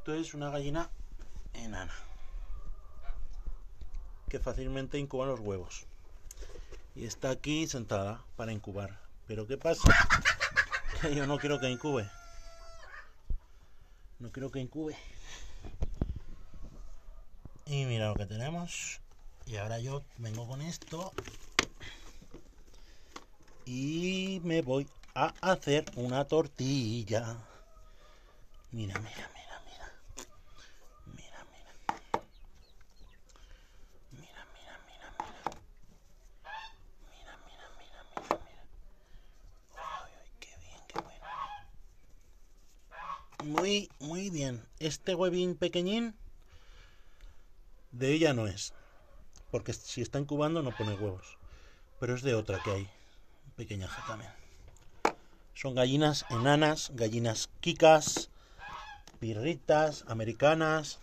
Esto es una gallina enana que fácilmente incuba los huevos. Y está aquí sentada para incubar. Pero ¿qué pasa? Que yo no quiero que incube. No quiero que incube. Y mira lo que tenemos. Y ahora yo vengo con esto. Y me voy a hacer una tortilla. Mira, mira, mira, mira. Mira, mira. Mira, mira, mira, mira. Mira, mira, mira, mira, mira. Ay, ay, qué bien, qué bueno. Muy, muy bien. Este huevín pequeñín de ella no es. Porque si está incubando no pone huevos. Pero es de otra que hay. Pequeñaja también. Son gallinas enanas, gallinas quicas, pirritas, americanas.